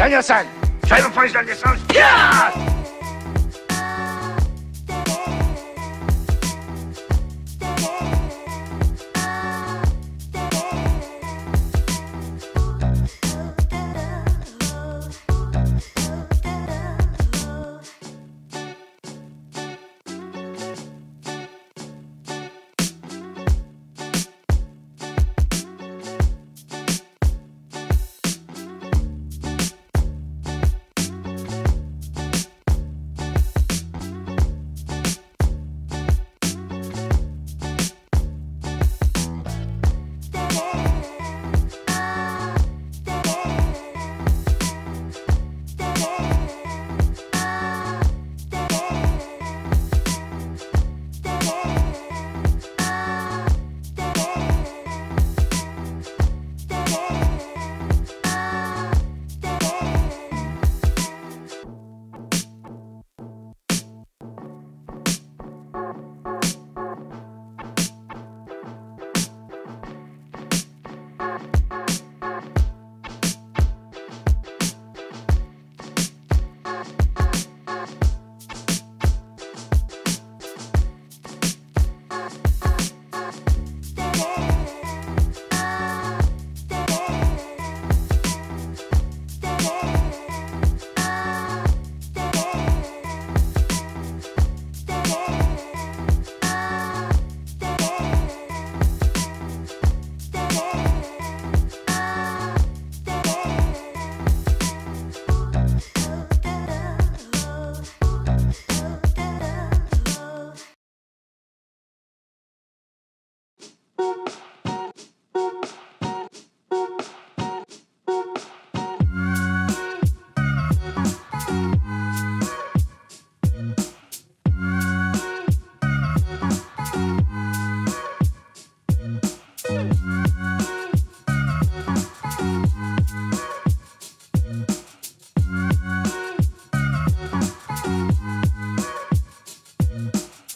Daniel-san, try to find Daniel-san. Yeah!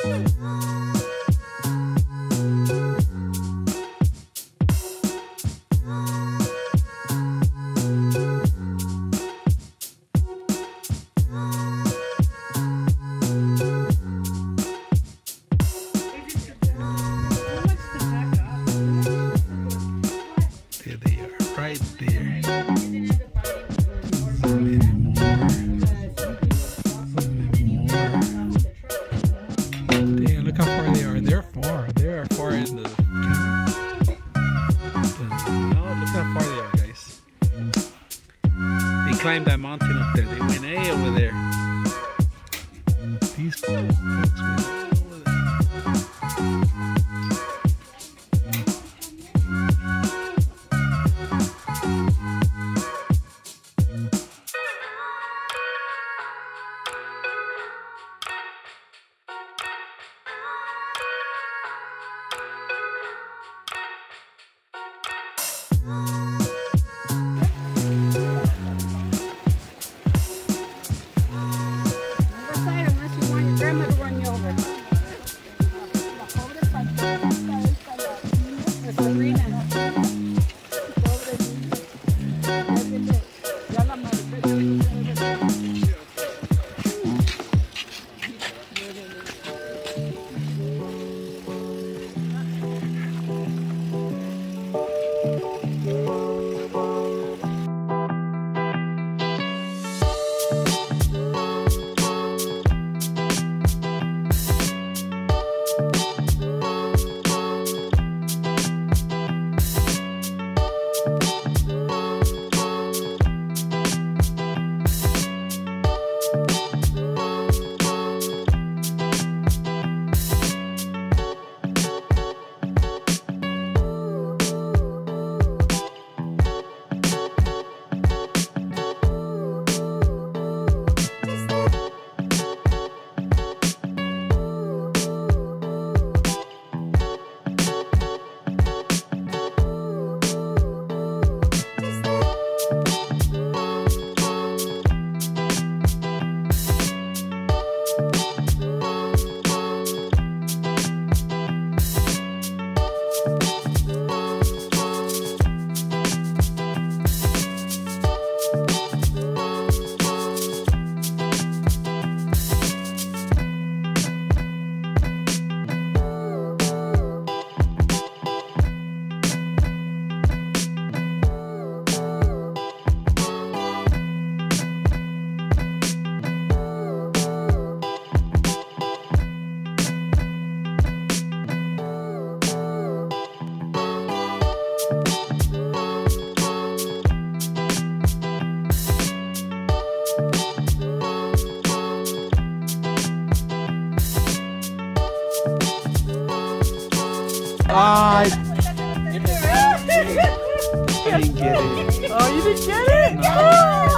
Mm-hmm. climbed that mountain up there. They went a over there. These. I oh, didn't get it. Oh, you didn't get it? No.